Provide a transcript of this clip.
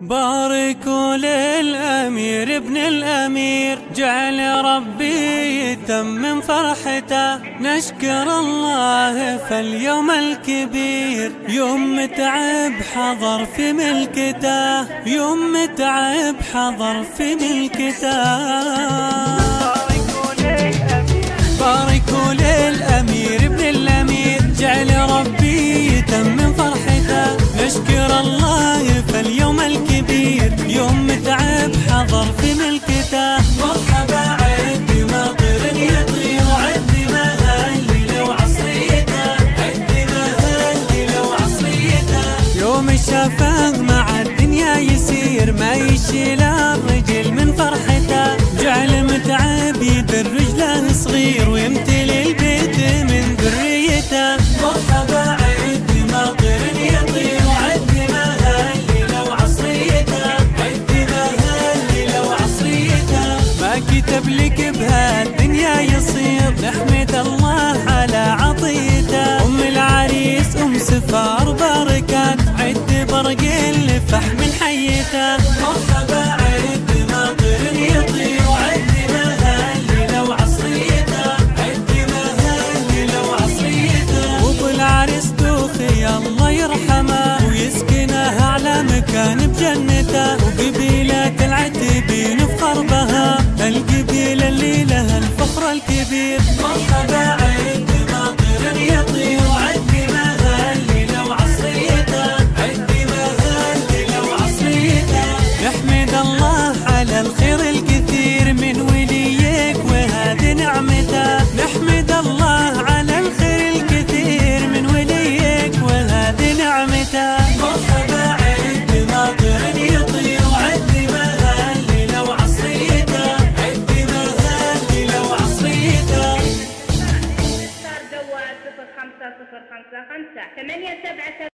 باركوا للأمير ابن الأمير جعل ربي يتمم فرحته. نشكر الله فاليوم الكبير يوم متعب حضر في ملكته. يوم متعب حضر في ملكته. حضر في ملكته مرحبا عد مطر يطير عد مهلل وعصريته عد مهلل وعصريته يوم الشفاق مع يصير نحمد الله على عطيته. أم العريس أم سفار بركات عد برق الفحم من حيته مرحبا عد مطر يطير. عد مهلل وعصريته وابو العريس الله يرحمه. ويسكنه مكان بجنته. وقبيلة العتبين في خربها القبيلة اللي الكبير. مرحبا خمسة صفر خمسة خمسة. ثمانية سبعة